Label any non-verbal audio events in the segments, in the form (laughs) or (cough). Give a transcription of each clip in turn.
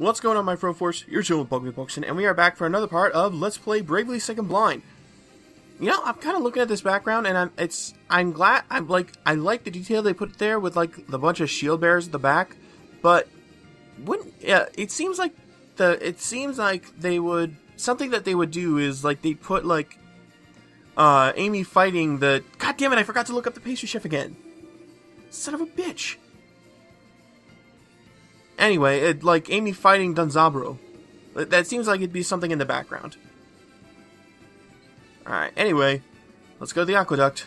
What's going on, my Pro Force? You're chilling with Pokeston, and we are back for another part of Let's Play Bravely Second Blind. You know, I'm kind of looking at this background, and I'm it's I'm glad I'm like I like the detail they put there with like the bunch of shield bearers at the back, but wouldn't yeah? It seems like the it seems like they would something that they would do is like they put like uh Amy fighting the God damn it! I forgot to look up the pastry chef again. Son of a bitch. Anyway, it, like Amy fighting Danzabro. That seems like it'd be something in the background. Alright, anyway, let's go to the aqueduct.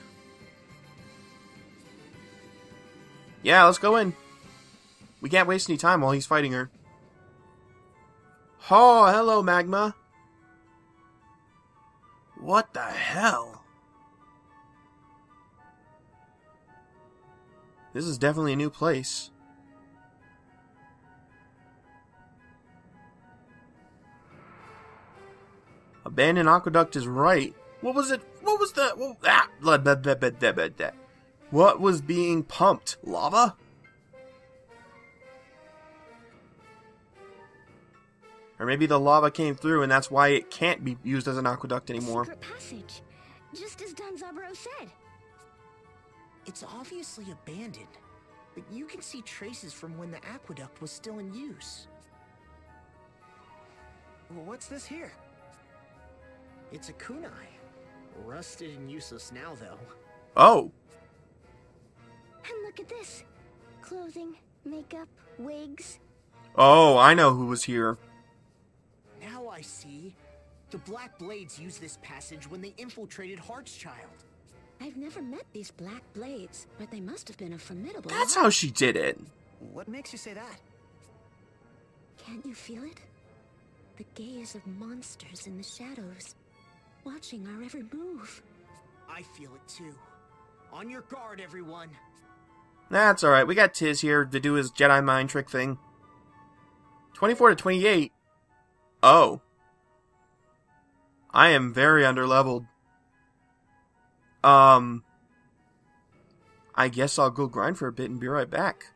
Yeah, let's go in. We can't waste any time while he's fighting her. Oh, hello, Magma. What the hell? This is definitely a new place. Abandoned aqueduct is right. What was it? What was the? What, ah, blah, blah, blah, blah, blah, blah, blah. What was being pumped? Lava? Or maybe the lava came through and that's why it can't be used as an aqueduct anymore. Secret passage, just as Danzabro said. It's obviously abandoned, but you can see traces from when the aqueduct was still in use. Well, what's this here? It's a kunai. Rusted and useless now, though. Oh, And look at this. Clothing, makeup, wigs. oh, I know who was here. Now I see. The Black Blades used this passage when they infiltrated Hartschild. I've never met these black blades, but they must have been a formidable. That's how she did it. What makes you say that? Can't you feel it? The gaze of monsters in the shadows, watching our every move. I feel it too. On your guard, everyone. That's alright. We got Tiz here to do his Jedi mind trick thing. 24 to 28. Oh. I am very underleveled. Um. I guess I'll go grind for a bit and be right back.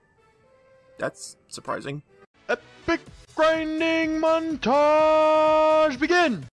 That's surprising. Epic grinding montage begin!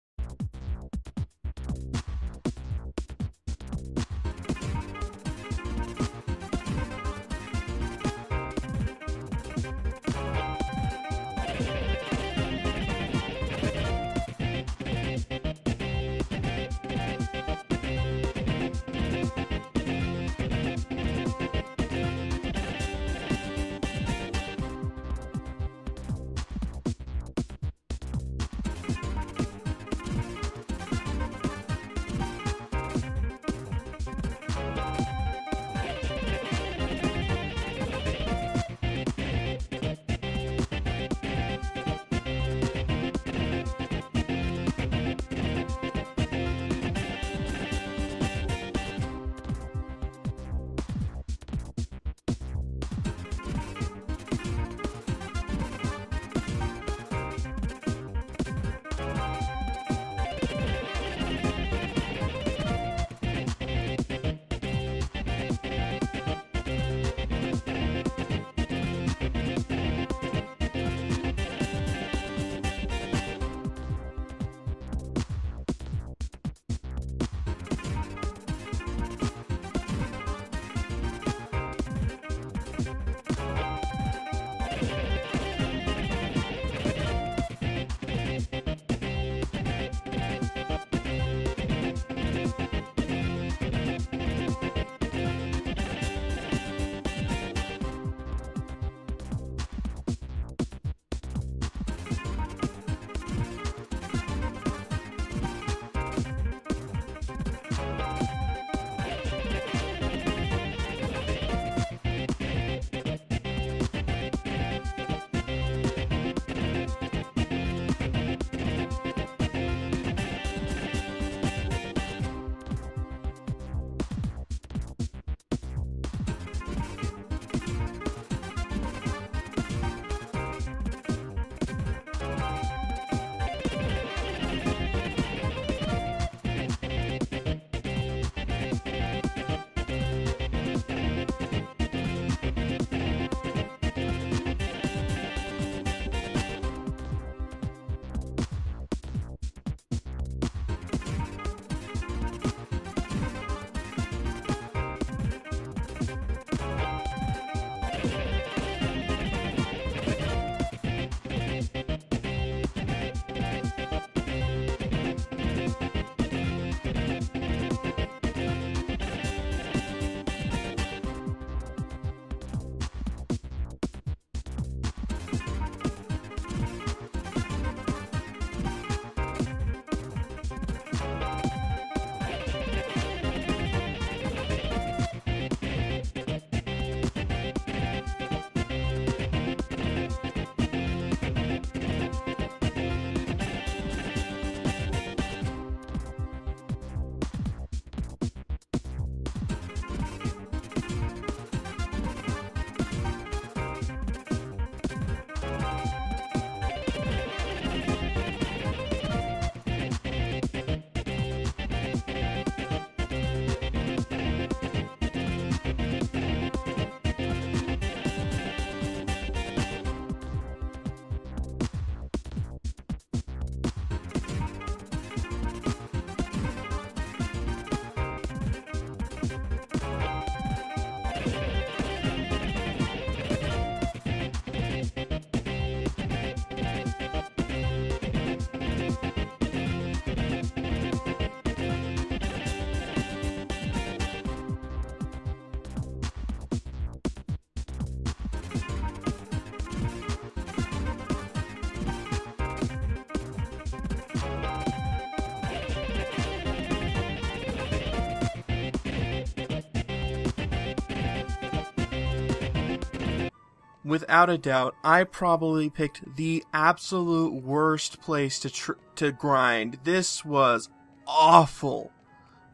Without a doubt, I probably picked the absolute worst place to tr- to grind. This was awful.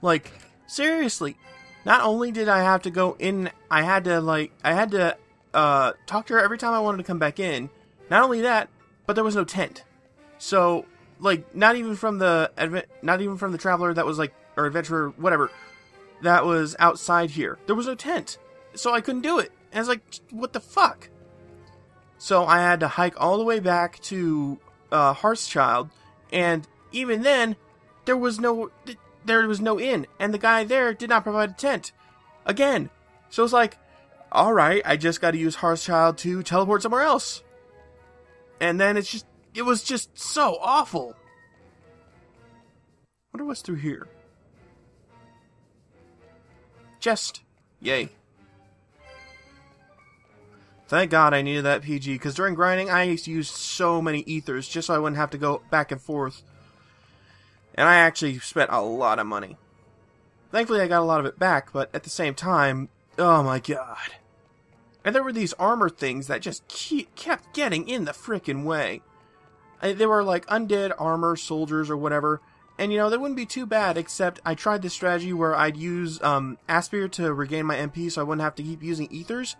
Like seriously, not only did I have to go in, I had to like I had to uh talk to her every time I wanted to come back in. Not only that, but there was no tent. So like not even from the not even from the traveler that was like or adventurer whatever that was outside here. There was no tent. So I couldn't do it. And I was like, what the fuck? So I had to hike all the way back to uh, Hartschild, and even then, there was no there was no inn, and the guy there did not provide a tent. Again, so it's like, all right, I just got to use Hartschild to teleport somewhere else, and then it's just it was just so awful. Wonder what's through here. Chest, yay. Thank God I needed that PG, because during grinding, I used to use so many ethers just so I wouldn't have to go back and forth. And I actually spent a lot of money. Thankfully, I got a lot of it back, but at the same time, oh my god. And there were these armor things that just keep, kept getting in the frickin' way. They were like undead armor soldiers or whatever, and you know, they wouldn't be too bad, except I tried this strategy where I'd use um, Aspir to regain my MP so I wouldn't have to keep using ethers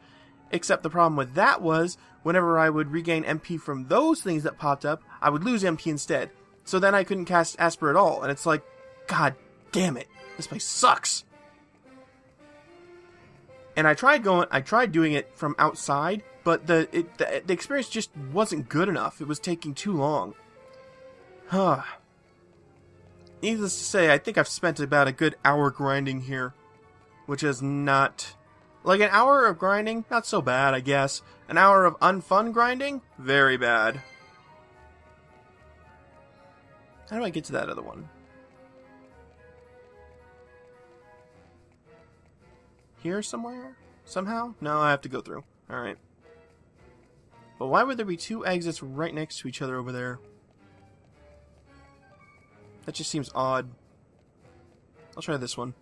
Except the problem with that was, whenever I would regain MP from those things that popped up, I would lose MP instead. So then I couldn't cast Aspir at all, and it's like, god damn it, this place sucks. And I tried going, I tried doing it from outside, but the it, the, the experience just wasn't good enough. It was taking too long. Huh. Needless to say, I think I've spent about a good hour grinding here, which is not like an hour of grinding, not so bad, I guess. An hour of unfun grinding, very bad. How do I get to that other one? Here somewhere? Somehow? No, I have to go through. Alright. But why would there be two exits right next to each other over there? That just seems odd. I'll try this one.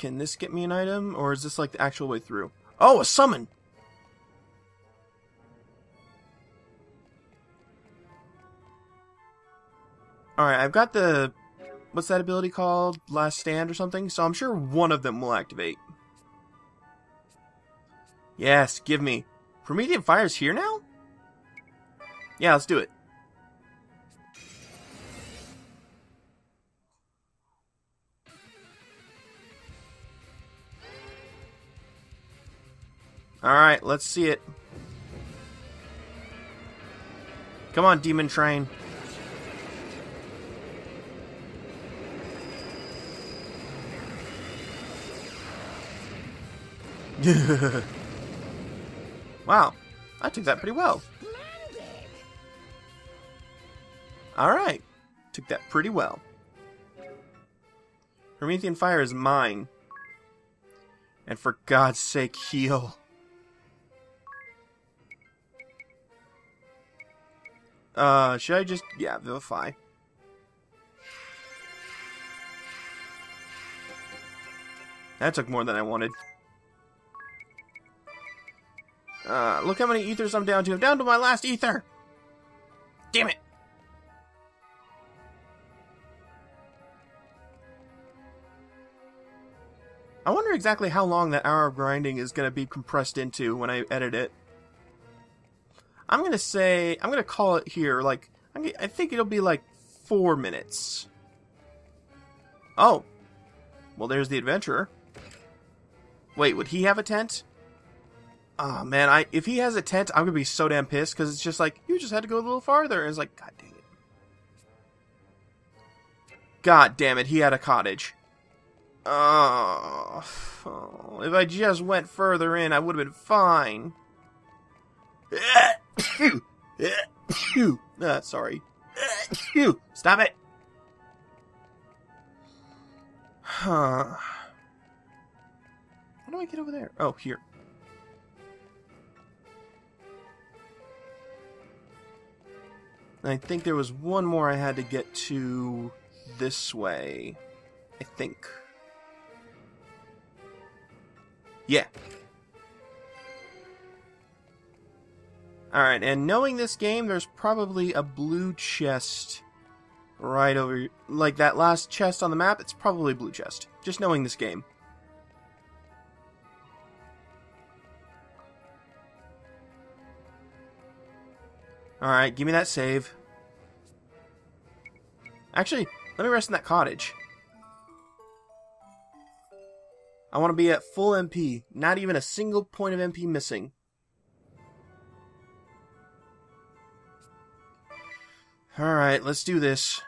Can this get me an item, or is this like the actual way through? Oh, a summon! Alright, I've got the... What's that ability called? Last Stand or something? So I'm sure one of them will activate. Yes, give me. Promethean Fire's here now? Yeah, let's do it. Alright, let's see it. Come on, Demon Train. (laughs) wow, I took that pretty well. Alright, took that pretty well. Promethean Fire is mine. And for God's sake, heal. Uh, should I just... Yeah, Vivify. That took more than I wanted. Uh, look how many ethers I'm down to. I'm down to my last ether! Damn it! I wonder exactly how long that hour of grinding is going to be compressed into when I edit it. I'm gonna say I'm gonna call it here. Like I think it'll be like four minutes. Oh, well, there's the adventurer. Wait, would he have a tent? Oh man, I if he has a tent, I'm gonna be so damn pissed because it's just like you just had to go a little farther. And it's like, god dang it. God damn it, he had a cottage. Oh, if I just went further in, I would have been fine. Uh, sorry. Stop it. Huh. How do I get over there? Oh, here. I think there was one more I had to get to this way. I think. Yeah. Alright, and knowing this game, there's probably a blue chest right over... Like that last chest on the map, it's probably blue chest. Just knowing this game. Alright, give me that save. Actually, let me rest in that cottage. I want to be at full MP, not even a single point of MP missing. Alright, let's do this.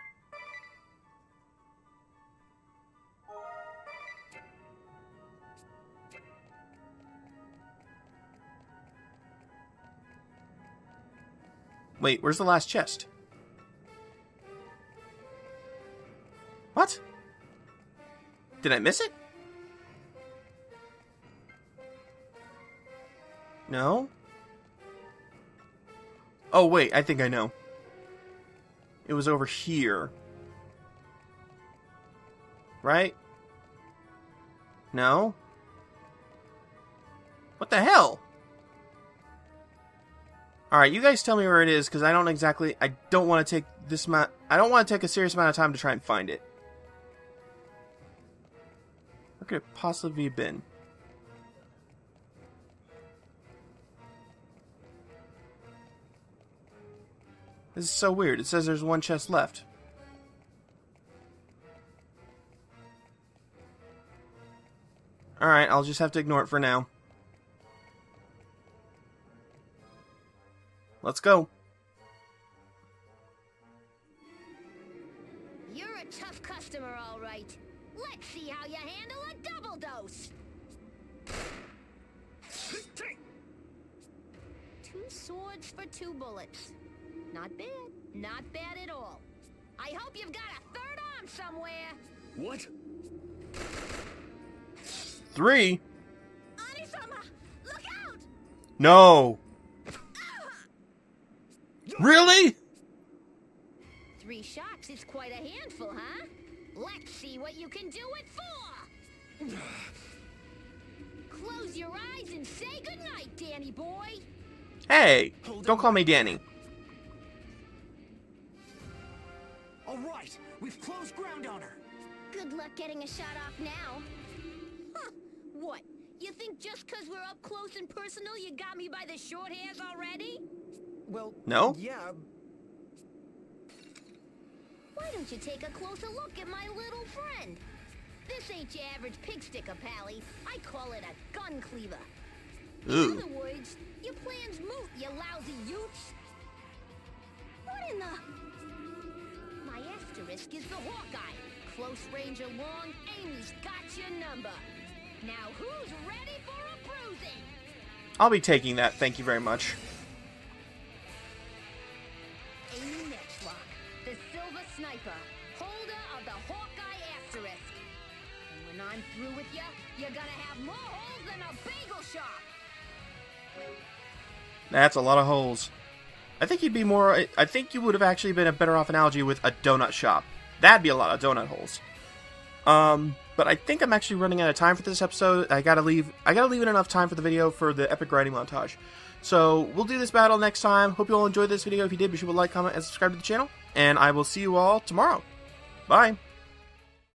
Wait, where's the last chest? What? Did I miss it? No? Oh, wait, I think I know. It was over here. Right? No? What the hell? Alright, you guys tell me where it is, because I don't exactly... I don't want to take this amount... I don't want to take a serious amount of time to try and find it. Where could it possibly have been? This is so weird. It says there's one chest left. Alright, I'll just have to ignore it for now. Let's go. You're a tough customer, all right. Let's see how you handle a double dose. Two swords for two bullets. Not bad. Not bad at all. I hope you've got a third arm somewhere. What? Three? Anisama, look out! No! Really? Three shots is quite a handful, huh? Let's see what you can do it for! Close your eyes and say goodnight, Danny boy! Hey! Don't call me Danny. Right, we've closed ground on her. Good luck getting a shot off now. Huh, what? You think just 'cause we're up close and personal you got me by the short hairs already? Well, No? Yeah, Why don't you take a closer look at my little friend? This ain't your average pig sticker, Pally. I call it a gun cleaver. Ooh. In other words, your plan's moot, you lousy youths. What in the... Asterisk is the Hawkeye. Close range along, Amy's got your number. Now who's ready for a bruising? I'll be taking that, thank you very much. Amy Netchlock, the Silver Sniper, holder of the Hawkeye asterisk. And when I'm through with you, you're gonna have more holes than a bagel shop. That's a lot of holes. I think you'd be more. I- think you would have actually been a better off analogy with a donut shop. That'd be a lot of donut holes. Um, but I think I'm actually running out of time for this episode. I gotta leave. I gotta leave it enough time for the video for the epic riding montage. So we'll do this battle next time. Hope you all enjoyed this video. If you did, be sure to like, comment, and subscribe to the channel. And I will see you all tomorrow. Bye.